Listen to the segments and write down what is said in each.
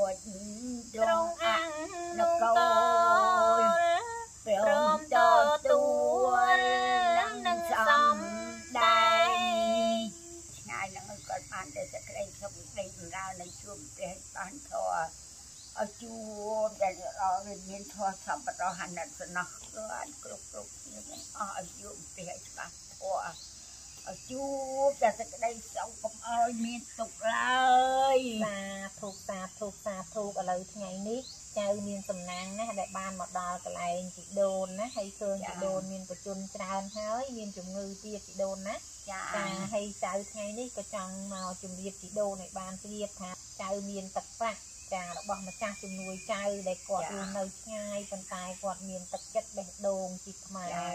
ពុតត្រង់អាំងននោះគតរព្រព្រមមតតទួទួលនឹងនឹងសំសំដែដែងឆ្ងាយហ្នឹងគាត់បានតែសេចក្តីសុខសេចក្តីចម្រើននៃជួបប្រទេសបានធរឲ្យជួបដែលល្អវាមានធរសម្បរោហណិតសំណោះគាត់គ្រប់គ្រប់គ្នាទាំងអស់ឲ្យជួបប្រទេសឲ្យច្បាស់ធរ ឲ្យជួបតែសេចក្តីសុខកុំឲ្យមានទុក្ខឡើយសាធុសាធុសាធុឥឡូវថ្ងៃនេះចៅមានសំណាងណាស់ដែលបានមកដល់កន្លែងជីដូនណាហើយឃើញជីដូនមានប្រជជនច្រើនហើយមានជំងឺទៀតជីដូនណាចាចាហើយចៅថ្ងៃនេះក៏ចង់មកជំរាបជីដូនឲ្យបានជ្រាបថាចៅមានទឹកប្រាក់ចារបស់ម្ចាស់ជំនួយចៅដែលគាត់រស់នៅឆ្ងាយប៉ុន្តែគាត់មានទឹកចិត្តបេះដូងជីខ្មែរចា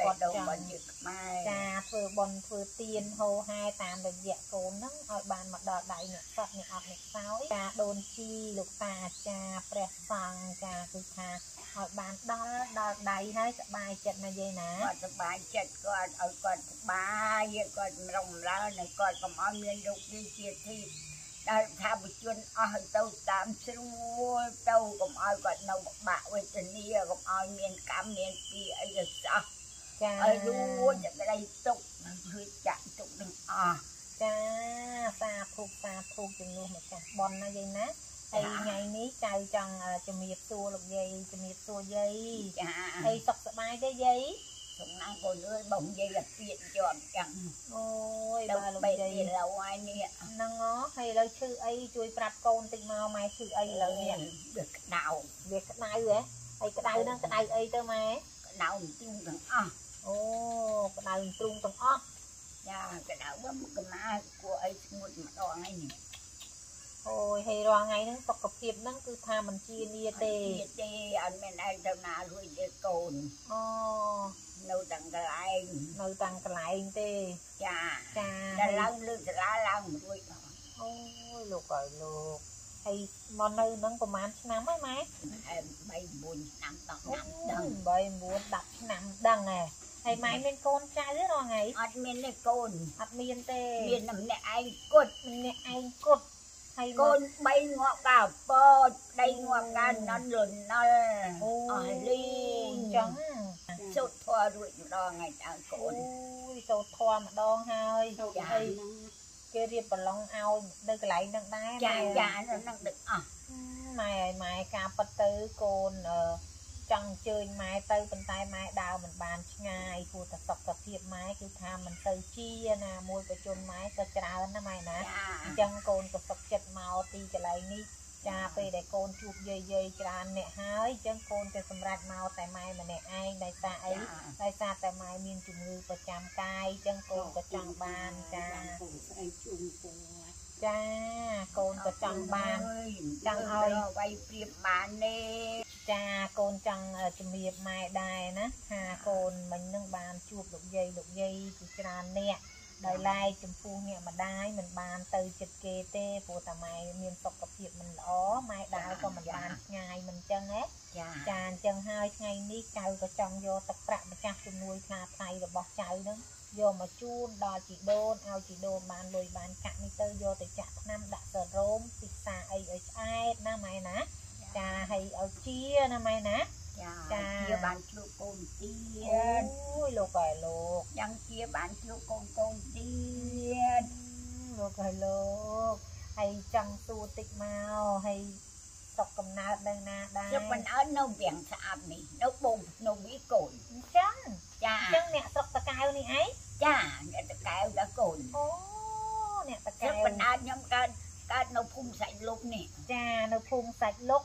តែដងបាញ់យើងខ្មែរចាធ្វើបន់ធ្វើទៀនហោហែតាមរយៈកូនហ្នឹងឲ្យបានមកដល់ដៃអ្នកសក់អ្នកអត់អ្នកសោយចាដូនជីលោកតាអាចារ្យព្រះសង្ឃចាគឺថាឲ្យបានដល់ដល់ដៃហើយសប្បាយចិត្តណាស់យាយណាគាត់សប្បាយចិត្តគាត់ឲ្យគាត់សប្បាយគាត់រំឡើងនៅគាត់កុំឲ្យមានរោគនេះជាទីដែលថាបជនអស់ទៅតាមស្រួលទៅកុំឲ្យគាត់នៅបាក់វេទនាកុំឲ្យមានកម្មមានពីអីក៏សោះ ចាឲ្យរួចតែក្តីទុកគឺចាក់ទុកទាំងអស់ចាសាធុសាធុជំនួសម្ចាស់បនណាយាយណាហើយថ្ងៃនេះចៅចង់អឺជំរាបសួរលោកយាយជំរាបសួរយាយចាហើយសុខសប្បាយទេយាយសំណាងកូនអើយបងនិយាយតែពាក្យជាប់ចឹងអូយទៅបាទលោកបេយាយទីឡូវហើយនេះហ្នឹងហ៎ហើយឥឡូវឈឺអីជួយប្រាប់កូនតិចមកម៉ែឈឺអីឥឡូវនេះវាក្តៅវាក្តៅហ៎ហើយក្តៅហ្នឹងក្តៅអីទៅម៉ែក្តៅទីងទាំងអស់ អូក្តៅទ្រូងទាំងអស់ចាក្តៅវាមកកំណាគួរអីស្ងួតម្ដងហើយនេះអូយហើយរាល់ថ្ងៃហ្នឹងសុខភាពហ្នឹងគឺថាមិនជានីទេទេទេអត់មានឯងទៅណារួចទេកូនអូនៅទាំងកន្លែងនៅតាំងកន្លែងទេចាចាតែឡើងលើកសាលាឡើងមិនរួចអស់អូយលោកអើយលោកហើយមកនៅហ្នឹងប្រហែលឆ្នាំហើយម៉ែអែម3 4ឆ្នាំតោះអូណាំដឹង3 9 10ឆ្នាំដឹងហ៎ ហើយម៉ែមានកូនចៅទេរាល់ថ្ងៃអត់មានទេកូនអត់មានទេមានតែម្នាក់ឯងគត់ម្នាក់ឯងគត់ហើយកូន3ងាប់កាពតដីងាប់កាណនលន់ណលអូអស់លីអងញ្ចឹងសុទ្ធធွာរួចម្ដងថ្ងៃតើកូអូនយសូត្រធម៌ម្ដងហើយចាហើយគេរៀបប្រឡងឲ្យនៅកន្លែងហ្នឹងដែរចាម៉ែចានឹងដឹកអស់ម៉ែឲ្យម៉ែការប៉ັດទៅកូនអឺ ចង់អញ្ជើញម៉ែទៅប៉ុន្តែម៉ែដើរមិនបានឆ្ងាយព្រោះតែសុខភាពម៉ែគឺថាមិនទៅជាណាមួយបជនម៉ែក៏ច្រើនណាម៉ែណាចាអញ្ចឹងកូនក៏សុខចិត្តមកទីកន្លែងនេះចាពេលដែលកូនជួបយាយយាយច្រើនអ្នកហើយអញ្ចឹងកូនក៏សម្រេចមកតែម៉ែម្នាក់ឯងដោយសារអីដោយសារតែម៉ែមានជំងឺប្រចាំកាយអញ្ចឹងកូនក៏ចង់បានចាស្អីជុំពង ចាកូនក៏ចង់បានចង់ឲ្យវាយព្រៀបបានទេចាកូនចង់អឺជំរាបម៉ែដែរណាថាកូនមិញនឹងបានជួបលោកយាយលោកយាយជាច្រើនអ្នក ដោយឡែកចំពោះអ្នកម្ដាយមិនបានទៅចិត្តគេទេព្រោះតែម៉ែមានសុខភាពមិនល្អម៉ែដើរក៏មិនបានឆ្ងាយមិនចឹងណាចាចាអញ្ចឹងហើយថ្ងៃនេះចៅក៏ចង់យកទឹកប្រាក់ម្ចាស់ជំនួយថ្លាថ្លៃរបស់ចៅហ្នឹងយកមកជូនដល់ជីដូនឲ្យជីដូនបានលុយបានកាក់នេះទៅយកទៅចាក់ថ្នាំដាក់សរោមពិសាអីឲ្យឆ្អែតណាម៉ែណាចាឲ្យឲ្យជាណាម៉ែណា ចាជាបានជួបកូនទៀអូនយលោកអើយលោកយ៉ាងជាបានជួបកូនកូនទៀនលោកអើយលោកហើយចង់សួរតិចមកហើយសុកកំណើតនៅណាដែរជិបមិនអើនៅវាំងស្អាប់នេះនៅបងនៅវិកូនអញ្ចឹងចាអញ្ចឹងអ្នកស្រុកតកៅនេះឯងចាអ្នកតកែវដល់កូនអូអ្នកតកៅជិបមិនអើខ្ញុំកើតកើតនៅភូមិសាច់លុបនេះចានៅភូមិសាច់លុក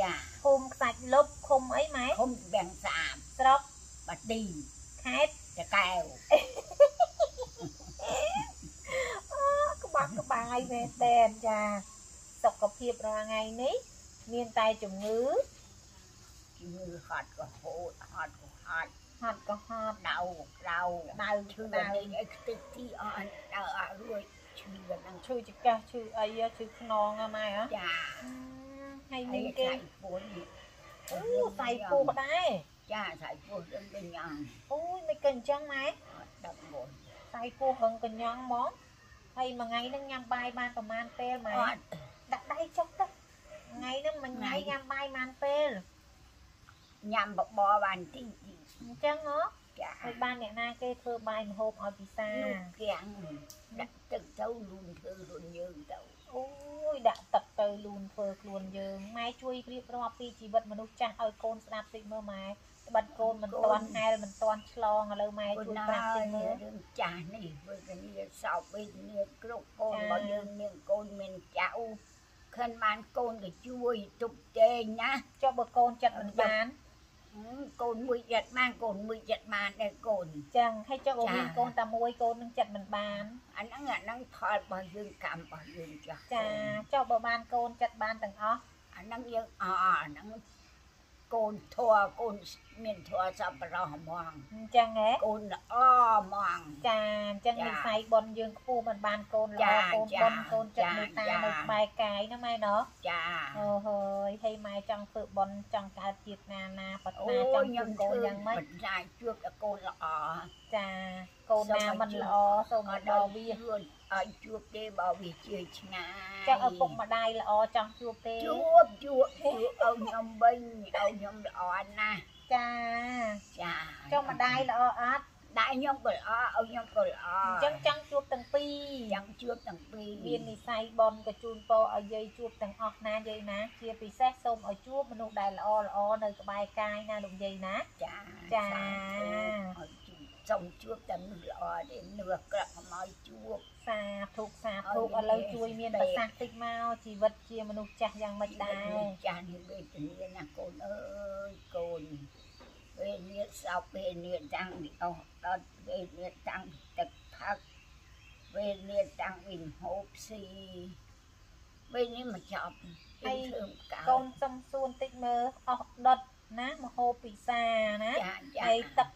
ចាភូមិសាច់លុបឃុំអីម៉ែភូមិវាំងស្អាតស្រុកបាទីខេត្តតកែវអូក្បាក់ក្បាយមែនតែនចាសុខភាពរាល់ថ្ងៃនេះ មានតែជំងឺជំងឺហត់ក៏ហូតហត់ក៏ហត់ហត់ក៏ហត់ដៅដៅដៅឈឺដៅនេះអីខ្ទេចទីអស់ដៅអត់រួចឈឺហ្នឹងឈឺចកាសឈឺអីហ៎ឈឺខ្នងហ៎ម៉ែហ៎ចាអឺ ហើយអីមានគេឆៃពួននេះអូសៃពោះដែរចាឆៃពួនដឹងទៅញ៉ាំអូយមិនកិនអញ្ចឹងម៉ែអត់ដឹកមុនសៃពោះរឹងកញ្ញងហ្មងហើយមួយថ្ងៃហ្នឹងញ៉ាំបាយបានប្រហែលពេលម៉ែអត់ដាក់ដៃចុះទៅចបាយបានពេលញ៉ាំបបរបានទីទីអញ្ចឹងហ៎ចាហើយបានអ្នកណាគេធ្វើបាយម្ហូបឲ្យពិសាលោកគាំងដាក់ទឹកទៅលូនធ្វើខ្លួនយើងទៅ អូយដាក់ទឹកទៅលូនធ្វើខ្លួនយើងម៉ែជួយរៀបរាប់ពីជីវិតមនុស្សចាស់ឲ្យកូនស្ដាប់តិចមើលម៉ែត្បិតកូនមិនទាន់ហែលមិនទាន់ឆ្លងឥឡូវម៉ែគុជួយណប្រាប់តិហើចយមើលរឿងចាស់នេះវិកនីសោបវិកនីគ្រប់កូនចា៎របស់យើងមានកូនមានចៅខិនបានកូនក៏ជួយទុបទេងណាចុះបើកូនចិត្តមិនបានហឹម កូនមួយចិត្តបានកូនមួយចិត្តបានដែរកូនចឹងហើយចុះបើចា៎មានកូនតែមួយកូននឹងចិត្តមិនបានអាហ្នឹងអាហ្នឹងផលរបស់យើងកម្មរបស់យើងចាស់ចាចុះបើបានកូនចិត្តបានទាំងអស់អាហ្នឹងយើងអអាហ្នឹង កូនធัวកូនមានធัวសប្បុរសហ្មងអញ្ចឹងហ៎កូនល្អហ្មងចាអញ្ចឹងចា៎និស័យប៉ុនយើងខ្ពស់មិនបានកូនល្អចា៎កូនចា៎ប៉ុនកូនចិត្តចា៎មេត្តាចា៎នៅក្បែរកាយណាម៉ែណោះចាអូហើយហើយម៉ែចង់ធ្វើប៉ុនចង់កើតជាតិណាណាប្រាថ្អូនាចង់ញជួ៉ាំបកូកូននយ៉ាយ៉ាងងម៉េម៉េចចចាជួបតែកូនល្អចា កូនណាមិនល្អសូមអឲ្យត់ដដល់កវាវាឲ្យជួបទេបើវាជឿឆ្ងាយចង់ឪពុកម្ដាយល្អចង់ជួបទេជួបជួបជួបឲ្យខ្ញុំវិញឲ្យខ្ញុំល្អណាស់ចាចាចង់ម្ដាយល្អអត់ដែរខ្ញុំក៏ល្អឲ្យខ្ញុំក៏ល្អអញ្ចឹងចង់ជួបទាំងពីរយ៉ាងជួបទាំងពីរមាននិស័យបនក៏ជូនពរឲ្យយាយជួបទាំងអស់ណាយាយណា ជាពិសេសសូមឲ្យជួបមនុស្សដែលល្អល្អនៅក្បែរកាយណាលោកយាយណាចាចាឲ្យជួប សូមជួបតែមនុស្សល្អទេមនុស្សអាក្រក់កុំឲ្យជួបសាធុសាធុឲ្យឥឡូវជួយមានប្រសាសន៍តិចមកជីវិតជាមនុស្សចាស់យ៉ាងម៉េចដែរចាស់នេះវេទនាណាកូនអើយកូនវេទនាសោកវេទនាតាំងពីអស់ដល់វេទនាតាំងពីទឹកផឹកវេទនាតាំងពីហូបស៊ីវេទនាមកចប់ហើយធ្វើកៅកូនសុំសួនតិចមើលអស់ដុតណាមហូបពិសាណាចាចាហើយទឹកហូបមូលហេតុអី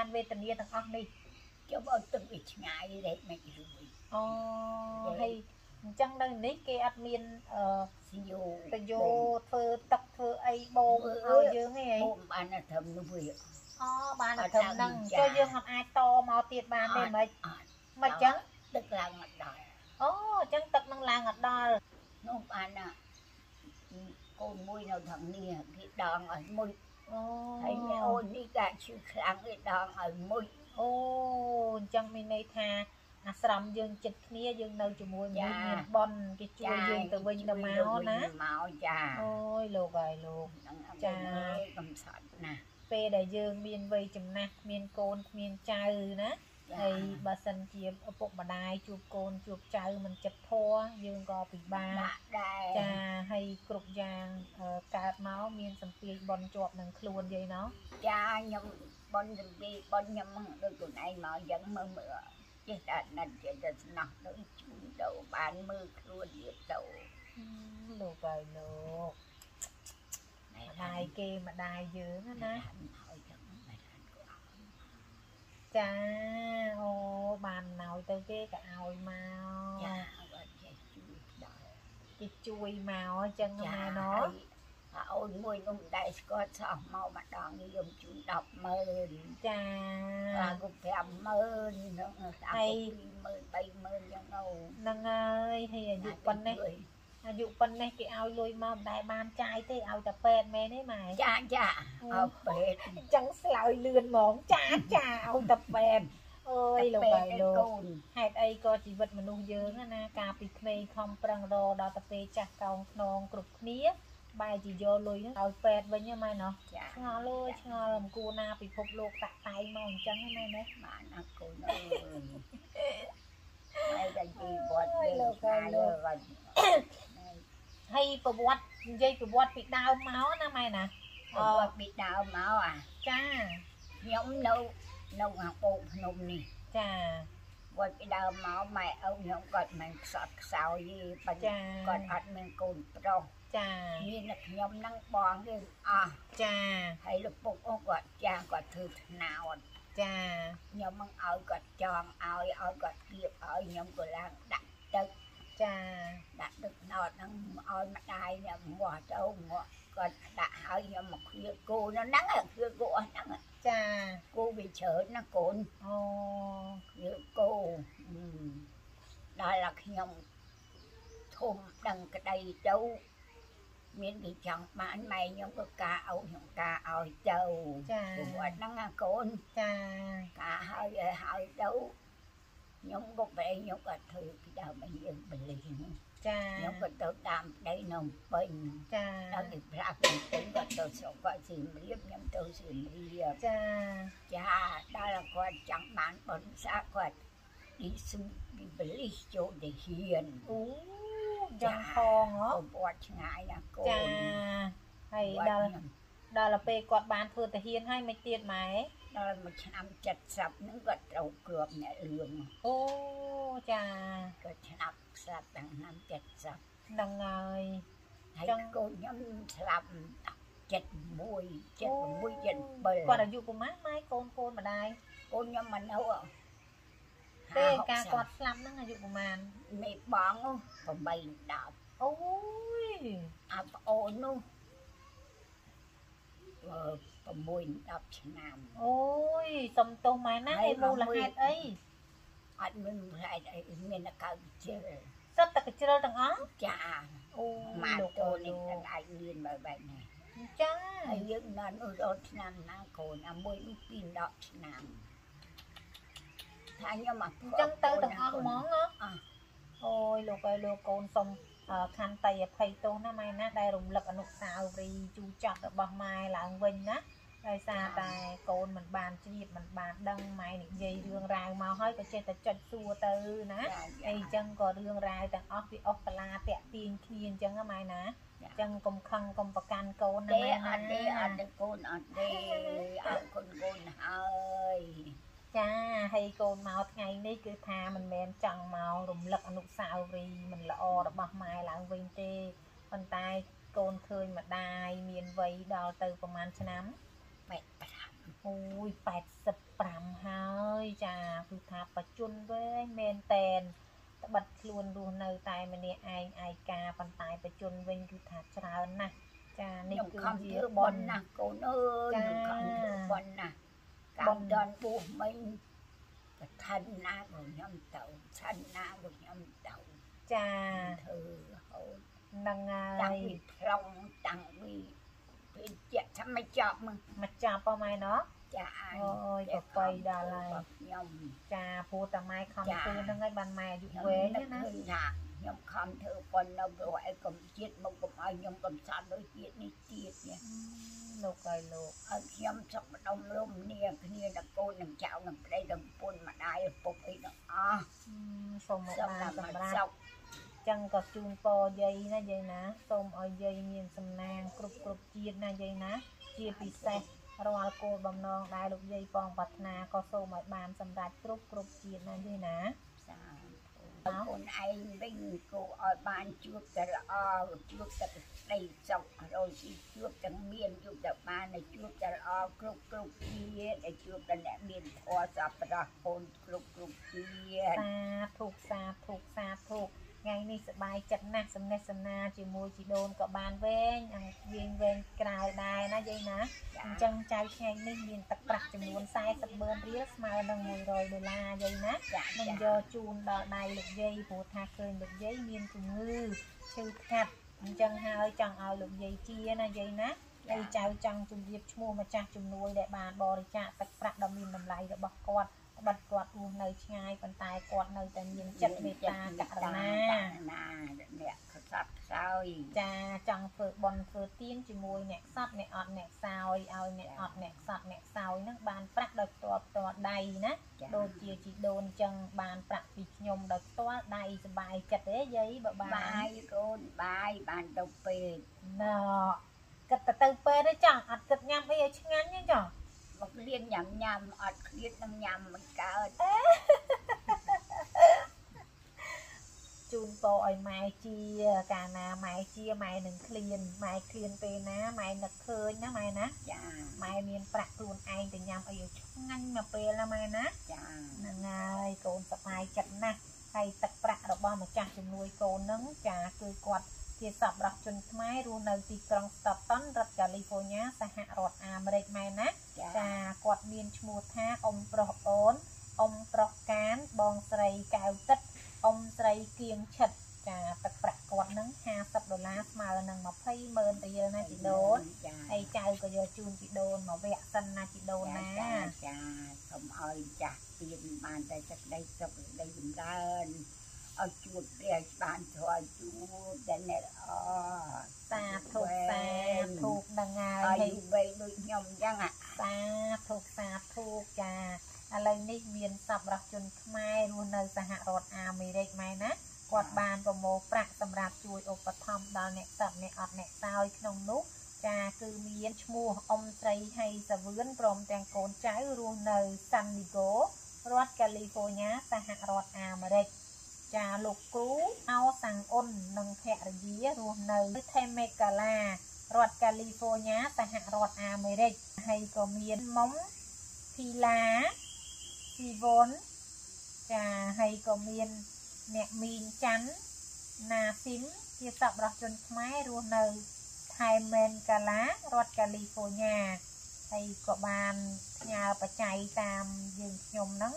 បានវេទនាទាំងអស់នេះចុះបើទឹកវាឆ្ងាយរែកមិនរួយអូហើយអញ្ចឹងនៅនេះគេអត់មានអឺស៊ីយូទៅយកធ្វើទឹកធ្វើអីបូមធ្វើឲ្យយើងឯងហូបបានតែត្រឹមនោះវាអូបានអត់តែត្រឹមហ្នឹងចាចុះយើងមិនអាចតមកទៀតបានទេមិនអត់មិនអញ្ចឹងទឹកឡើងមកដល់អូអញ្ចឹងទឹកនឹងឡើងអត់ដល់នោះបានណាកូនមួយនៅខាងនេះគេដងឲ្យមួយអូ ហើយនេះអូននេះកាឈឺខ្លាំងគេដងឲ្យមួយអូអញ្ចឹងមានន័យថាអាស្រមយើងចិត្តគ្នាយើងនៅជាមួយមនុស្សមានបនគេជួយយើងទៅវិញទៅមកណាមកចាអូយលោកហើយលោកហ្នឹងចាចាកំសត់ណាស់ពេលដែលយើងមានវ័យចំណាស់គ្មានកូនគ្មានចៅណាចា ហើយបើសិនជាឪពុកម្ដាយជួបកូនជួបចៅមិនចិត្តធัวយើងក៏ពិបាកដាក់ដែរចាហើយគ្រប់យ៉ាងអឺកើតមកមានសម្ពាធបនជាប់នឹងខ្លួនយាយណោះចាខ្ញុំបនសំពីបនខ្ញុំហ្នឹងដូចខ្លួនឯងមកយ៉ាងមើលមើលចេះតែណាត់ចេះតែស្នោះទៅជូនទៅបានមើលខ្លួនទៀតទៅលោកហើយលោកម្ដាយគេម្ដាយយើងណា ណាហើយចឹងមិនបានក៏អត់ ចាអូបានណោយទៅគេក៏ឲ្យមកចាអត់ចេះជួយដល់គេជួយមកអញ្ចឹងចាណាណោហើយអាអូនមួយនោះមិនដែលស្គាល់សោះមកម្ដងនេះខ្ញុំជូន100000ចាអាក៏50000ហ្នឹងអាក៏20000 30000ចឹងទៅហ្នឹងហើយហើយអាយុប៉ុណ្ណេះ អាយុប៉ុណ្ណេះគេឲ្យលុយមកមិនដែលបានចាយទេឲ្យតែពេទ្យមែនទេម៉ែចាចាអើពេទ្យអញ្ចឹងស្លើយលឿនហ្មងចាចាឲ្យតែពេទ្យអើយលោកហើយលោកកូនហេតុអីក៏ជីវិតមនុស្សយើងណាកាលពីក្មេងខំប្រឹងរដល់តែពេលចាស់កោងខ្នងគ្រប់គ្នាបែរជាយកលុយហ្នឹងឲ្យពេទ្យវិញហ្នឹងម៉ែណោះចាឆ្ងល់អើយឆ្ងល់មិនគួរណាពិភពលោកតាក់តែងមកអញ្ចឹងហ្នឹងណាបានណាកូនអើយហើយតែជីវត្តអើយលោកហើយលោកគាត់ ហើយប្រវត្តិនិយាយប្រវត្តិពីដើមមកណាម៉ែណាអឺពីដើមមកអាចាខ្ញុំនៅនៅខាងពោភ្នំនេះចាវត្តពីដើមមកម៉ែឪខ្ញុំគាត់មិនខ្សត់ខ្សោយទេប៉ុន្តែចាគាត់អត់មានកូនប្រុសចាមានតែខ្ញុំហ្នឹងបងគេអស់ចាហើយលោកពុកអស់គាត់ចាស់គាត់ធ្វើថ្នោតចាខ្ញុំមិនឲ្យគាត់ចងឲ្យឲ្យគាត់គៀបឲ្យខ្ញុំក៏ឡើងដាក់ទឹក ចាដាក់ទឹកថ្នោតហ្នឹងឲ្យម្ដាយខ្ញុំងាស់ទៅងាស់គាត់ដាក់ឲ្យខ្ញុំមកឃ្លៀគោនៅហ្នឹងឃ្លៀគោអស់ហ្នឹងចាគោវាច្រើនណាកូនអូឃ្លៀគោអឺដល់តែខ្ញុំធំដឹងក្តីទៅមានគេចង់បានម៉ែខ្ញុំក៏ការឲ្យខ្ញុំការឲ្យទៅចាព្រោះអត់ហ្នឹងអាកូនចាការឲ្យឲ្យឲ្យទៅ ខ្ញុំក៏បែរខ្ញុំក៏ធ្វើពីដើមឲ្យយើងបលិសហ្នឹងចាខ្ញុំក៏ទៅតាមប្តីនៅពេញចាដល់គេប្រាប់ខ្ញុំទៅក៏ទៅស្រុកគាត់សៀមរាបខ្ញុំទៅសៀមរាបចាចាដល់គាត់ចង់បានបុណ្យសាគាត់ឌីស៊ូពីបលិសចូលទៅហ៊ានអូយ៉ាងផងហ៎ក៏បត់ឆ្ងាយណាកូនចាហើយដល់ដល់ពេលគាត់បានធ្វើតាហ៊ានហើយមិនទៀតម៉ែ ដល់មួយឆ្នាំ70ហ្នឹងគាត់ត្រូវគ្រាប់អ្នកលឿងអូចាគាត់ឆ្នាំស្លាប់តាំងឆ្នាំ70ហ្នឹងហើយហើយចឹងកូនខ្ញុំស្លាប់71 71 77គាត់អាយុប្រហែលម៉ែកូនកូនម្ដាយកូនខ្ញុំមកនៅទេការគាត់ស្លាប់ហ្នឹងអាយុប្រហែលមេបង8 10អូយអាប្អូននោះអឺ 6 10ឆ្នាំអូយសុំទោសម៉ែណាហើឯយមូលហេតុអីអត់មានហេតុអីមានតែកើតជិលសិតតែកជ្រិលទាំងអស់ចាអូម៉ាលោកតូអូនេះលោកតែអាចមានបើបែបនេះចាហើយយើងនៅនោះរត់ឆ្នាំណាកូនអាមួយនោះពី10ឆ្នាំថាខ្ញុំមកអញ្ចឹងទៅទាំងអស់ហ្មងហ៎អ่ะអូយលោកអើយលោកកូនសុំអឺខន្តីអភ័យទោសណាម៉ែណាដែលរំលឹកអនុស្សាវរីយ៍ជូរចត់របស់ម៉ែឡើងវិញណា ដោយសារតែកូនមិនបានជ្រាបមិនបានដឹងម៉ែនិយាយរឿងរ៉ាវមកហើយក៏ចេះតែចុចសួរទៅណាអីអញ្ចឹងក៏រឿងរ៉ាវទាំងអស់វាអស់កលាតាក់ទាញគ្នាអញ្ចឹងណាម៉ែណាអញ្ចឹងកុំខឹងកុំប្រកាន់កូនណាទេម៉ែអណាត់ទេអត់ទេកូនអត់ទេអើកូនកូនហើយចាហើយកូនមកថ្ងៃនេះគឺថាមិនមែនចង់មករំលឹកអនុស្សាវរីយ៍មិនល្អរបស់ម៉ែឡើងវិញទេប៉ុន្តែកូនឃើញម្ដាយមានវ័យដល់ទៅប្រហែលឆ្នាំ បែបអូយ85ហើយចាគឺថាបច្ចុប្បន្នវែងមែនតែនត្បិតខ្លួនរស់នៅតែម្នាក់ឯងឯកាប៉ុន្តែបច្ចុប្បន្នវិញគឺថាច្រើនណាស់ចានេះខ្ញុំគឺខំជាធ្វើបុបុណ្ណ្យយណាស់កូនអើយចាខ្ញុំខំធ្វើបុណ្យណាស់បុកាណ្ំយដល់ពោះមិញកថាណាក៏ខ្ញុំទៅឆាន់ណាក៏ខ្ញុំទៅចាធ្វើរហូតហ្នឹងហើតាំងយពីប្លង់តាំងពី ពេលជាក់ថាមិនចប់មកមកចាប់ប៉ម៉ែណោះចាអាអូយប្របីដល់ហើយខ្ញុំចាព្រោះតែម៉ែខំចាធ្វើហ្នឹងហើយបានម៉ែអាយុខ្ញុំវែងនឹកណាឃើញថាខ្ញុំខំធ្វើប៉ុននៅព្រោះឯកុំជាតិមកកុំឲ្យខ្ញុំកំសត់ដូចជាតិនេះទៀតនេះលោកហើយលោកឲ្យខ្ញុំសុខម្ដុំរំគ្នាគ្នាតកូននឹងចៅនឹងប្តីនឹងពុនម្ដាយឪពុកអីទាំងអស់អឺសូមមកសុខបានតែមកសម្រាប់សុខ ចឹងក៏ជូនពរយាយណាយាយណាសូមឲ្យយាយមានសំណាងគ្រប់គ្រប់ជាតិណាយាយណា ជាពិសេសរាល់គោលបំណងដែលលោកយាយពងប្រាថ្នាក៏សូមឲ្យបានសម្រេចគ្រប់គ្រប់ជាតិណាយាយណាសាធុកូនឯងវិញគូឲ្យបានជួបតែល្អជួបតែក្តីសុខរយស៊ីជួបទាំងមានជួបតែបានហើយជួបតែល្អគ្រប់គ្រប់ជាតិហើយជួបតែអ្នកមានធម៌សប្បុរសកូនគ្រប់គ្រប់ជាតិសាធុសាធុសាធុ ថ្ងៃនេះសប្បាយចិត្តណាស់សំណេះសំណាលជាមួយជីដូនក៏បានវែងអង្យាយវែងក្រៅដែរណាយាយណាអញ្ចឹងចៅថ្ងៃនេះមានទឹកប្រាក់ចំនួន40ម៉ឺនរៀលស្មើនឹង100ដុល្លារយាយណាចានឹងចាយកជូនដល់ដៃលោកយាយព្រោះថាឃើញលោកយាយមានជំងឺឈឺថ្កាត់អញ្ចឹងហើយចង់ឲ្យលោកយាយជាណាយាយណាហើយចៅចង់ជម្រាបឈ្មោះម្ចាស់ជំនួយដែលបានបរិច្ចាគទឹកប្រាក់ដ៏មានតម្លៃរបស់គាត់ត្បិតគាត់រស់នៅឆ្ងាយប៉ុន្តែគាត់នៅតែមានចិត្តមេត្តាករុណា ណាអ្នកខ្សត់ខ្សោយ ចាចង់ធ្វើបន់ធ្វើទៀនជាមួយអ្នកខ្សត់អ្នកអត់អ្នកសោយឲ្យអ្នកអត់អ្នកខ្សត់អ្នកសោយហ្នឹងបានប្រាក់ដោយផ្ទាល់ផ្ទាល់ដៃណា ចា ដូចជាជីដូនចឹងបានប្រាក់ពីខ្ញុំដោយផ្ទាល់ដៃសบายចិត្តទេយាយបើបា បាយកូនបាយបានទៅពេក ណ៎គិតទៅទៅពេលទេចាអត់គិតញ៉ាំអីឲ្យឆ្ងាញ់ទេចា មកលៀនញ៉ាំញ៉ាំអត់ឃ្លាតនឹងញ៉ាំមិនកើតជូនពរឲ្យម៉ែជាកាលណាម៉ែជាម៉ែនឹងឃ្លានម៉ែឃ្លានពេលណាម៉ែនឹកឃើញណាម៉ែណាចាម៉ែមានប្រាក់ខ្លួនឯងទៅញ៉ាំអីឲ្យឆ្ងាញ់មកពេលណាម៉ែណាចាហ្នឹងហើយកូនសប្បាយចិត្តណាស់ហើយទឹកប្រាក់របស់ម្ចាស់ជំនួយកូនហ្នឹងចាគឺគាត់ ជាសប្បុរសជនខ្មែររស់នៅទីក្រុង Stockton រដ្ឋ California សហរដ្ឋអាមេរិកម៉ែណាចាចាគាត់មានឈ្មោះថាអ៊ំប្រុសអូនអ៊ំប្រុសកានបងស្រីកៅទឹកអ៊ំស្រីគៀងឈិតចាទឹកប្រាក់គាត់នឹងនឹង50ដុល្លារស្មើនឹង20ម៉ឺនរៀលណាជីដូនចាហើយចៅក៏យកជូនជីដូនមកវគ្គសិនណាជីដូនណាចាចាសូមឲ្យចាស់ទៀនបានតែសេចក្តីសុខសេចក្តីចម្រើន ឲ្យជួបព្រះបានធរជួបតែអ្នកល្អសាធុសាធុនឹងហើអាយយុវែងដូចខ្ញុំអញ្ចឹងអាសាធុសាធុចាឥឡូវនេះមានសប្បុរសជនខ្មែររស់នៅសហរដ្ឋអាមេរិកម៉ែណាគាត់បានប្រមូលប្រាក់សម្រាប់ជួយឧបត្ថម្ភដល់អ្នកសត្វអ្នកអត់អ្នកសោយក្នុងនោះចាគឺមានឈ្មោះអ៊ំស្រីហៃសាវឿនព្រមទាំងកូនចៅរស់នៅសាន់ឌីហ្គោរដ្ឋកាលីហ្វ័រញ៉ាសហរដ្ឋអាមេរិក ចាលោកគ្រូអោសាំងអ៊ុននិងភរិយារស់នៅថេមេកាឡារដ្ឋកាលីហ្វ័រញ៉ាសហរដ្ឋអាមេរិកហើយក៏មានមុំភីឡាស៊ីវុនចាហើយក៏មានអ្នកមីងច័ន្ទណាស៊ីមជាសប្បុរសជនខ្មែររស់នៅថៃមែនកាឡារដ្ឋកាលីហ្វ័រញ៉ាហើយក៏បានផ្ញើបច្ច័យតាមយើងខ្ញុំហ្នឹង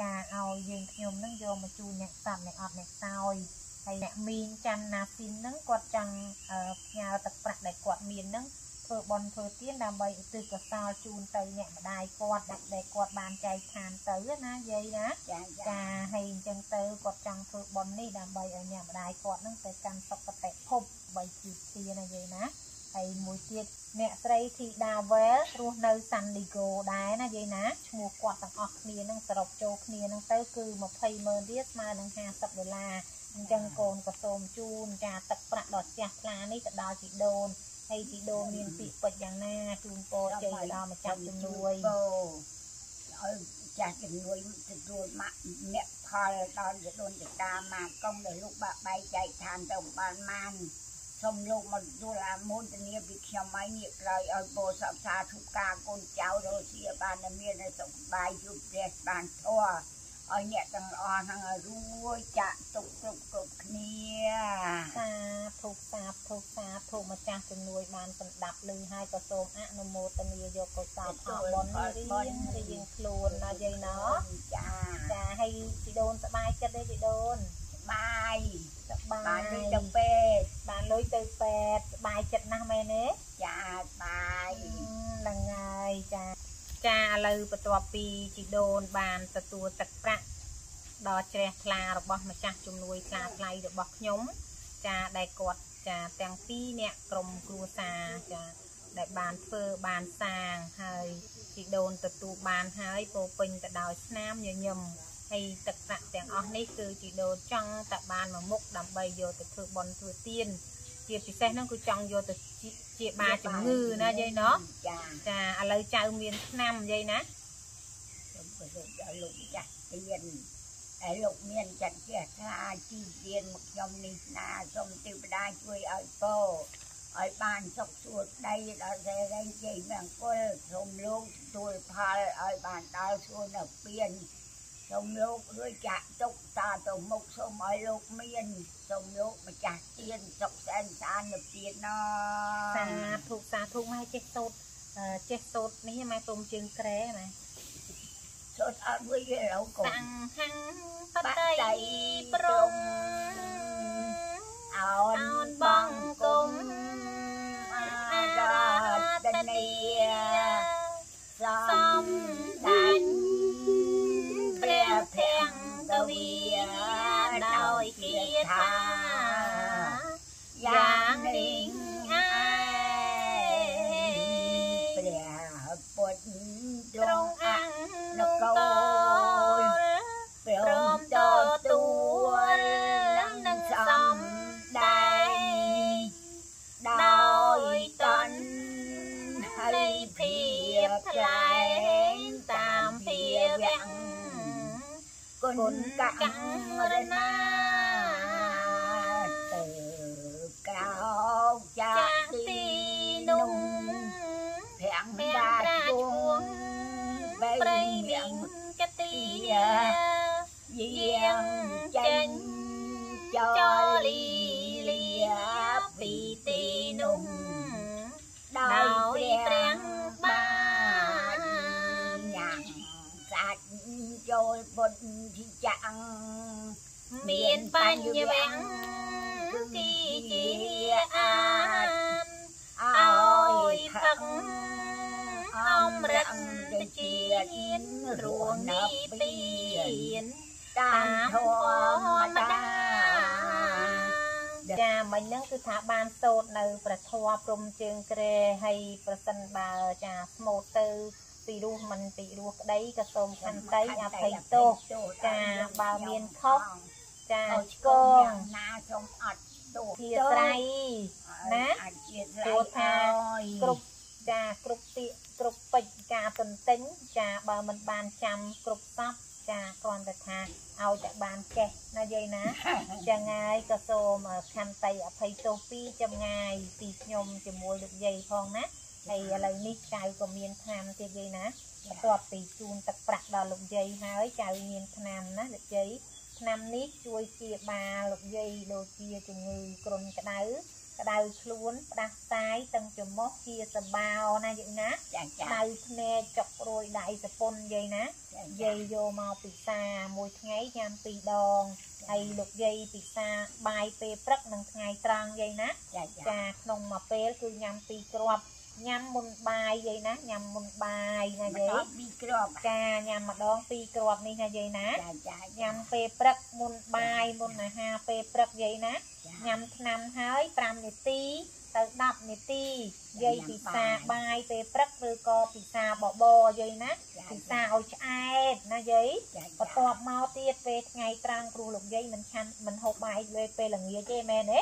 ចាឲ្យយើងខ្ញុំនឹងយកមកជូនអ្នកសត្វអ្នកអត់អ្នកសោយហើយអ្នកមីងច័ន្ទណាស៊ីននឹងគាត់ចង់អឺផ្ញើទឹកប្រាក់ដែលគាត់មាននឹងធ្វើបន់ធ្វើទានដើម្បីឧទ្ទិសកុសលជូនទៅអ្នកម្ដាយគាត់ដែលដែលគាត់បានចែកឋានទៅណាយាយណាចាចាចាហើយអញ្ចឹងទៅគាត់ចង់ធ្វើបន់នេះដើម្បីឲ្យអ្នកម្ដាយគាត់នឹងទៅកាន់សុគតិភពបីជាទាណាយាយណា ហើយមួយទៀតអ្នកស្រីធីដាវែលរស់នៅសាន់ឌីហ្គោដែរណាយាយណាឈ្មោះគាត់ទាំងអស់គ្នានឹងសរុបចូលគ្នានឹងទៅគឺ20ម៉ឺនរៀលស្មើនឹង50ដុល្លារអញ្ចឹងកូនក៏សូមជូនចាទឹកប្រាក់ដ៏ចាស់ថ្លានេះទៅដល់ជីដូនហើយជីដូនមានពាក្យពេចន៍យ៉ាងណាជូនពរជ័យទៅដល់ម្ចាស់ជំនួយពោឲ្យចាស់ជំនួយទទួលមកអ្នកផលដល់យដូនចតាមកកុំដែលលោកបាក់បែកចែកឋានទៅបានបាន សូមលោកមកទទួលអាមោទនាពីខ្ញុំឲ្យនេះក្រោយឲ្យបោសព្សាធុការកូនចៅរស់ជាបានតែមានតែសុខសប្បាយជួបព្រះបានធัวឲ្យអ្នកទាំងអស់ហ្នឹងឲ្យរួចចាក់ទុកគ្រប់គ្រប់គ្នាសាធុសាធុសាធុម្ចាស់ជំនួយបានសម្ដាប់លឺហើយក៏សូមអនុមោទនាយកកុសលផលបុណ្យនេះរៀងរៀងខ្លួនណាយាយណោះចាចាហើយជីដូនសប្បាយចិត្តទេជីដូន បាយសប្បាបាយយនេះទៅពេទ្យបានលុយទៅពេទ្យសប្បាយចិត្តណាស់មែនទេចាបាយហ្នឹងហើយចាចាឥឡូវបន្ទាប់ពីជីដូនបានទទួលទឹកប្រាក់ដល់ជ្រះថ្លារបស់ម្ចាស់ជំនួយថ្លាថ្លៃរបស់ខ្ញុំចាដែលគាត់ចាទាំងពីរអ្នកក្រុមគ្រួសារចាដែលបានធ្វើបានសាងហើយជីដូនទទួលបានហើយពោរពេញទៅដោយស្នាមញញឹម ហើយទឹកប្រាក់ទាំងអស់នេះគឺជីដូនចង់តែបានមកមុខដើម្បីយកទៅធ្វើបន់ធ្វើទានជាពិសេសហ្នឹងគឺចង់យកទៅជាជាបាជំងឺណាយាយណោះចាចាឥឡូវចៅមានឆ្នាំយាយណាសូមគោរពដល់លោកម្ចាស់ទៀនហើយលោកមានចិត្តជ្រះថ្លាជីទៀនមកខ្ញុំនេះណាសូមទេវតាជួយឲ្យពោឲ្យបានសុខសួស្តីដល់សេរីជ័យមង្គលសូមលោកទទួលផលឲ្យបានដល់សួននៅពៀន សូមលោករួចចាក់ទុកតាទៅមុខសូមឲ្យលោកមានសូមលោកម្ចាស់ទៀនសុខសែនសាននៅពៀនណសាធុសាធុម៉ែចេះសូត្រអឺចេះសូត្រនេះម៉ែព្រមជើងក្រែម៉ែសូត្រអត់មួយទេរកកូនតាំងហាំងបតីព្រំអោអោននបបងងគុ ថាថាយ៉ាយ៉ាងងរីរីងងអាអាយព្រះពុទ្ធទ្ទ្ររង់ង់អអង្គននគគររព្រព្រមមតតទួទួលនឹងនឹងសសំំដែដែងងដោដោយយតតនននៃហើយភៀភៀបបថ្ថ្លៃលែងតាតាមមភាភាវវៈៈគុណគុណកកង្ររណា diện chân cho ly ly vì tì nung. Đào đen ba nhàng sạch trôi bột thì chẳng. Miền bánh như bánh kỳ chị an ôi phật រាំងបាបាននញ៉ាំសាច់ចូលពុទ្ធទីចាំងមានរឹកទៅជាតិរួងនេះពីនតាមធម្មតាចាមិញហ្នឹងគឺថាបានសូត្រនៅ ប្រធមព្រំជើងក្រែហើយប្រសិនបើចាស្មូតទៅពីរោះមិនពីរោះក្តីក៏សូមខន្តីអភ័យទោសចាបើមានខុសចាឆ្កងណាសូមអត់ទោសជាស្រ័យណាអធិស្ឋានព្រោះថាគ្រប់ ចាគ្រប់ពាក្យគ្រប់ពេចន៍ការទន្ទិញចាបើមិនបានចាំគ្រប់សពចាគ្រាន់តែថាឲ្យតែបានកេះណាយាយណាចឹងហើយក៏សូមខន្តីអភ័យទោសពីចម្ងាយពីខ្ញុំជាមួយលោកយាយផងណាហើយឥឡូវនេះចៅក៏មានថ្នាំទៀតយាយណាបន្ទាប់ពីជូនទឹកប្រាក់ដល់លោកយាយហើយចៅមានថ្នាំណាលោកយាយថ្នាំនេះជួយព្យាបាលលោកយាយដូចជាជំងឺគ្រុនក្តៅ ក្តៅខ្លួនផ្ដាសាយតឹងច្រមុះជាសបោណាយាយណាចាចាដៅភ្នែកចុករួយដៃសពុនយាយណាយាយយកមកពិសាមួយថ្ងៃញ៉ាំពីរដងហើយលោកយាយពិសាបាយពេលព្រឹកនិងថ្ងៃត្រង់យាយណាចាចាចាក្នុងមួយពេលគឺញ៉ាំពីរគ្រាប់ ញ៉ាំមុនបាយយាយណាញ៉ាំមុនបាយណាមកយាយដល់ពីក្របចាញ៉ាំម្ដងពីរគ្រាប់នេះណាយាយណាចាចាញ៉ាំពេលព្រឹកមុនបាយមុនអាហារពេលព្រឹកយាយណាញ៉ាំថ្នាំហើយ5នាទីទៅ10នាទីយាយពិសាបាយពេលព្រឹកឬក៏ពិសាបបរយាយណាពិសាឲ្យឆ្អែតណាយាយចាបន្ទាប់មកទៀតពេលថ្ងៃត្រង់គ្រូលោកយាយមិនឆាន់មិនហូបបាយពេលពេលល្ងាចទេមែនទេ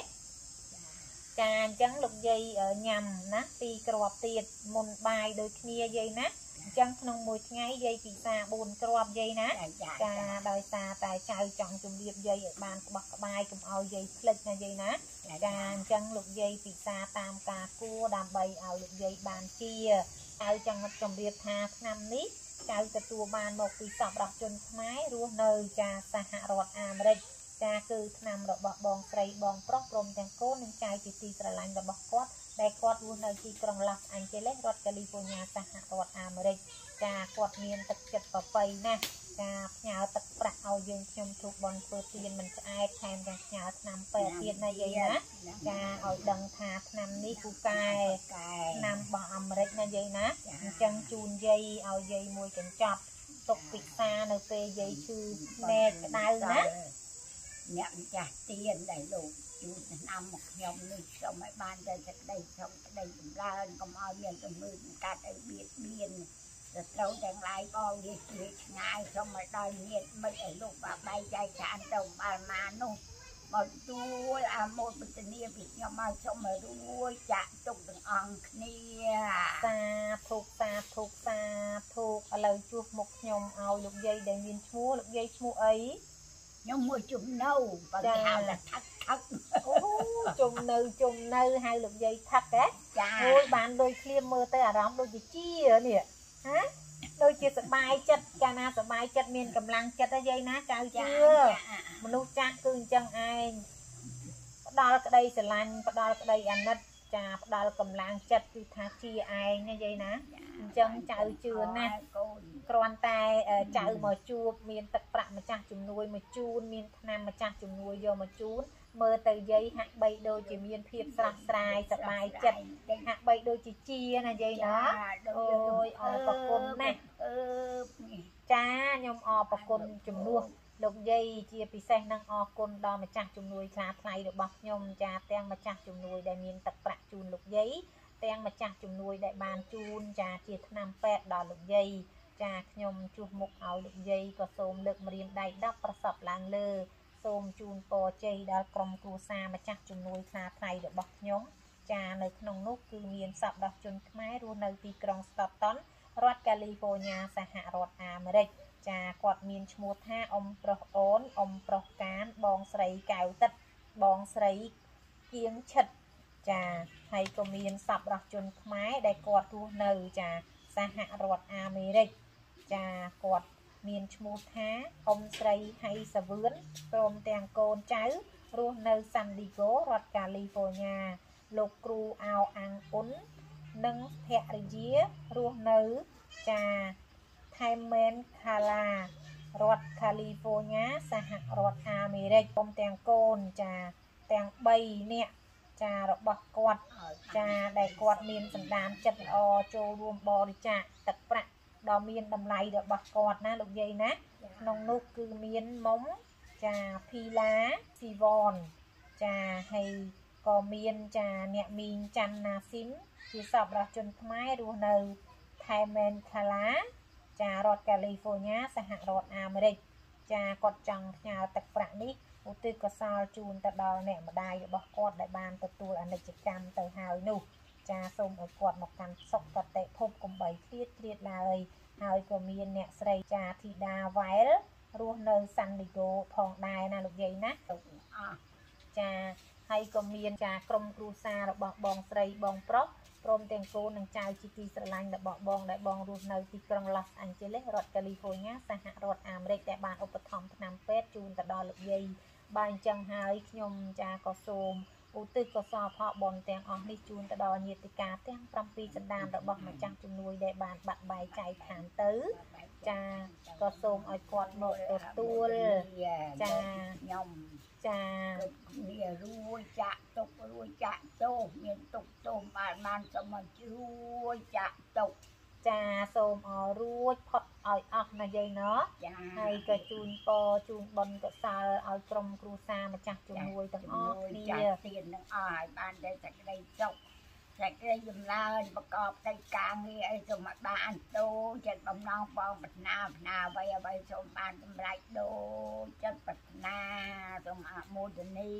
ចាអញ្ចឹងលោកយាយអឺញ៉ាំណាពីរគ្រាប់ទៀតមុនបាយដូចគ្នាយាយណាអញ្ចឹងក្នុងមួយថ្ងៃយាយពិសា4គ្រាប់យាយណាចាចាចាដោយសារតែចៅចង់ជំរាបយាយឲ្យបានក្បោះក្បាយកុំឲ្យយាយភ្លេចណាយាយណាចាអញ្ចឹងលោកយាយពិសាតាមការគួរដើម្បីឲ្យលោកយាយបានជាចៅចង់ជំរាបថាឆ្នាំនេះចៅទទួលបានមកពីសពរដ្ឋជនខ្មែររស់នៅចាសហរដ្ឋអាមេរិក ចាគឺឆ្នាំរបស់បងស្រីបងប្រុសព្រមទាំងកូននិងចៅជាទីស្រឡាញ់របស់គាត់ដែលគាត់រស់នៅទីក្រុង Los Angeles រដ្ឋកាលីហ្វ័រញ៉ាសហរដ្ឋអាមេរិកចាគាត់មានទឹកចិត្តប្រពៃណាស់ចាផ្ញើទឹកប្រាក់ឲ្យយើងខ្ញុំទូកបនធ្វើទៀនមិនឆ្អែតថែមទាំងផ្ញើឆ្នាំពេទ្យទៀតណាយាយណាចាឲ្យដឹងថាឆ្នាំនេះគូកែកែឆ្នាំរបស់អាមេរិកណាយាយណាអញ្ចឹងជូនយាយឲ្យយាយមួយកញ្ចប់ទុកពិសានៅពេលយាយឈឺភ្នែកក្តៅណា អ្នកម្ចាស់ទៀនដែលលោកជួនឆ្នាំមកខ្ញុំនេះសូមឲ្យបានតែសេចក្តីសុខក្តីចម្រើនកុំឲ្យមានជំងឺកាត់ឲ្យបៀតបៀនសត្រូវទាំងឡាយបងនិយាយជាឆ្ងាយសូមឲ្យដល់ញាតិមិត្តឲ្យលោកបាបែកចែកចានទៅបាល់ណានោះមកទួលអាមោទបទនាពីខ្ញុំមកសូមឲ្យរួយចាក់ទុកទាំងអង្គគ្នាសាធុសាធុសាធុឥឡូវជួសមុខខ្ញុំឲ្យលោកយាយដែលមានឈ្មោះលោកយាយឈ្មោះអី ខ្ញុំមួយជុំនៅបើគេហៅថាថាក់ថាក់អូជុំនៅជុំនៅហៅលោកយាយថាក់ហ៎ចាអូយបានដូចឃ្លាមមើលទៅអារម្មណ៍ដូចជាជានេះហ៎ដូចជាសបាយចិត្តកាលណាសបាយចិត្តមានកម្លាំងចិត្តហ្នឹងយាយណាចៅជឿមនុស្សចាស់គឺអញ្ចឹងឯងផ្ដល់ក្តីស្រឡាញ់ផ្ដល់ក្តីអាណិត ចាផ្ដល់កម្លាំងចិត្តគឺថាជាឯងណាយាយណាអញ្ចឹងចៅជឿណាស់កូនគ្រាន់តែអឺចៅមកជួបមានទឹកប្រាក់ម្ចាស់ជំនួយមកជូនមានថ្នាំម្ចាស់ជំនួយយកមកជូនមើលទៅយាយហាក់បីដូចជាមានភាពស្រស់ស្រាយសប្បាយចិត្តហាក់បីដូចជាជាណាយាយណាអូយអរប្រគុណណាស់អឺនេះចាខ្ញុំអរប្រគុណជំនួស លោកយាយជាពិសេសនឹងអរគុណដល់ម្ចាស់ជំនួយខ្លាថ្លៃរបស់ខ្ញុំចាទាំងម្ចាស់ជំនួយដែលមានទឹកប្រាក់ជូនលោកយាយទាំងម្ចាស់ជំនួយដែលបានជូនចាជាថ្នាំពេទ្យដល់លោកយាយចាខ្ញុំជួសមុខឲ្យលោកយាយក៏សូមលើកម្រាមដៃ10ប្រសពឡើងលើសូមជូនពរជ័យដល់ក្រុមគ្រួសារម្ចាស់ជំនួយខ្លាថ្លៃរបស់ខ្ញុំចានៅក្នុងនោះគឺមានសពដល់ជនខ្មែររស់នៅទីក្រុង Stockton រដ្ឋកាលីហ្វ័រញ៉ាសហរដ្ឋអាមេរិក ចាគាត់មានឈ្មោះថាអ៊ំប្រុសអូនអ៊ំប្រុសកានបងស្រីកៅទឹកបងស្រីគៀងឈិតចាហើយក៏មានសពរបស់ជនខ្មែរដែលគាត់រស់នៅចាសហរដ្ឋអាមេរិកចាគាត់មានឈ្មោះថាអ៊ំស្រីហៃសាវឿនព្រមទាំងកូនចៅរស់នៅសាន់ឌីហ្គោរដ្ឋកាលីហ្វ័រញ៉ាលោកគ្រូអាវអាំងអ៊ុននិងភរិយារស់នៅចា ថៃមែនខាឡារដ្ឋកាលីហ្វ័រញ៉ាសហរដ្ឋអាមេរិកពុំទាំងកូនចាទាំង3នាក់ចារបស់គាត់ឲ្យចាដែលគាត់មានសន្តានចិត្តល្អចូលរួមបរិច្ចាគទឹកប្រាក់ដ៏មានតម្លៃរបស់គាត់ណាលោកយាយណាក្នុងនោះគឺមានមុំចាភីឡាស៊ីវ៉នចាហើយក៏មានចាអ្នកមីងច័ន្ទណាស៊ីមជាសប្បុរសជនខ្មែររស់នៅថៃមែនខាឡា ចារដ្ឋកាលីហ្វ័រញ៉ាសហរដ្ឋអាមេរិកចាគាត់ចង់ផ្ញើទឹកប្រាក់នេះឧទ្ទិសកុសលជូនទៅដល់អ្នកម្ដាយរបស់គាត់ដែលបានទទួលអនិច្ចកម្មទៅហើយនោះចាសូមឲ្យគាត់មកកាន់សុខកតិភពកំបីឃ្លាតឃ្លាតឡើយហើយក៏មានអ្នកស្រីចាធីតាវ៉ែលរស់នៅសាន់ឌីហ្គោផងដែរណាលោកយាយណាទុកអស់ចា ហើយក៏មានចាក្រុមគ្រួសាររបស់បងស្រីបងប្រុសព្រមទាំងកូននិងចៅជាទីស្រឡាញ់របស់បងដែលបងរស់នៅទីក្រុង Los Angeles រដ្ឋកាលីហ្វ័រញ៉ាសហរដ្ឋអាមេរិកដែលបានឧបត្ថម្ភថ្នាំពេទ្យជូនទៅដល់លោកយាយបើអញ្ចឹងហើយខ្ញុំចាក៏សូមឧទ្ទិសកុសលផលបុណ្យទាំងអស់នេះជូនទៅដល់ញាតិកាទាំង7សន្តានរបស់ម្ចាស់ជំនួយដែលបានបាត់បែកចែកឋានទៅចាក៏សូមឲ្យគាត់មកទទួលចាខ្ញុំ ចាគ្រប់គ្នារួយចាក់ទុករួយចាក់ទោសមានទុកទោសបានបានសូមឲ្យរួយចាក់ទុកចាសូមឲ្យរួចផុតឲ្យអស់ណាយាយណោះចាហើយក៏ជូនពរជូនបុណ្យកុសលឲ្យក្រុមគ្រួសារម្ចាស់ជំនួយទាំងអស់គ្នាចាក់ទៀននឹងអស់ឲ្យបានតែសេចក្តីសុខ សេចក្តីចម្រើនប្រកបដោយការងារអីសូមឲ្យបានដូរចិត្តបំណងបងប្រាថ្នាប្រាថ្នាអ្វីអ្វីសូមបានសម្រេចដូរចិត្តប្រាថ្នាសូមអនុមោទនា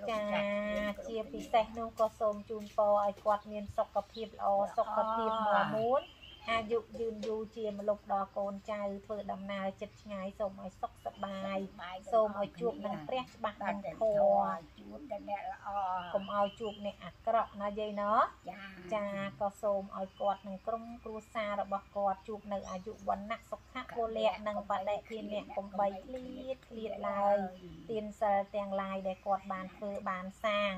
លោកចាចាស់មានគ្រប់ជាពិសេសនោះក៏សូមជូនពរឲ្យគាត់មានសុខភាពល្អសុខភាពមាំមួន អាយុយឺនយូរជាម្លប់ដល់កូនចៅធ្វើដំណើរចិត្តឆ្ងាយសូមឲ្យសុខសប្បាយសូមឲ្យជួបនឹងព្រះច្បាស់បានឹងត់តែធធម៌រជួបតែអ្នកល្អកុំឲ្យជួបអ្នកអាក្រក់ណាយាយណោះចាចាក៏សូមឲ្យគាត់និងក្រុមគ្រួសាររបស់គាត់ជួបនៅអាយុវណ្ណៈសុខៈពលៈនិងបដិធានអ្នកកំបីឃ្លៀតឃ្លៀតឡើយទានសិលទាំងឡាយដែលគាត់បានធ្វើបានសាង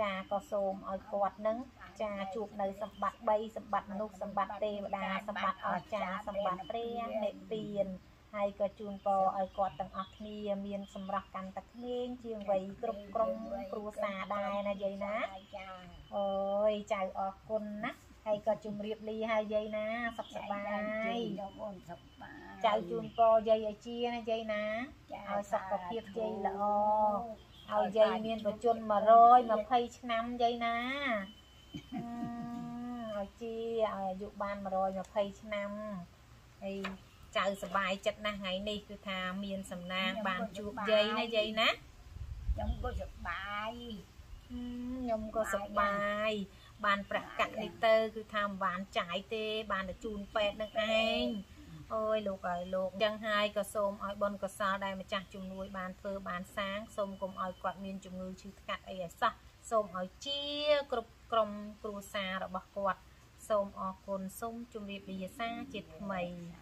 ចាក៏សូមឲ្យគាត់នឹង ចាជួបនៅសម្បត្តិ3សម្បត្តិមនុស្សសម្បត្តិទេវតាសម្បត្តិអស្ចារ្យសម្បត្តិព្រះនិព្វានហើយក៏ជូនពរឲ្យគាត់ទាំងអស់គ្នាមានសម្រាប់កាន់តែក្មេងជាងវ័យគ្រប់ក្រុមគ្រួសារដែរណាយាយណាចាអូយចៅអរគុណណាហើយក៏ជម្រាបលាហើយយាយណាសុខសប្បាយដល់អូនសុខសប្បាយចៅជូនពរយាយឲ្យជាណាយាយណាឲ្យសុខភាពយាយល្អឲ្យយាយមានបជន120ឆ្នាំយាយណាអឺ ឲ្យជាឲ្យអាយុបាន120ឆ្នាំហើយចៅសប្បាយចិត្តណាស់ថ្ងៃនេះគឺថាមានសំណាងបានជួបយាយណាយាយណាខ្ញុំក៏សប្បាយហឹមខ្ញុំក៏សប្បាយបានប្រាក់កាក់នេះទៅគឺថាមិនបានចាយទេ បានទៅជូនពេទ្យនឹងឯងអូយលោកហើយលោកអញ្ចឹងហើយក៏សូមឲ្យបុណ្យកុសលដែលម្ចាស់ជំនួយបានធ្វើបានសាងសូមកុំឲ្យគាត់មានជំងឺឈឺថ្កាត់អីឲ្យសោះ សូមឲ្យជាគ្រប់ក្រុមគ្រួសាររបស់គាត់ សូមអរគុណសូមជម្រាបលាសាជាថ្មីសា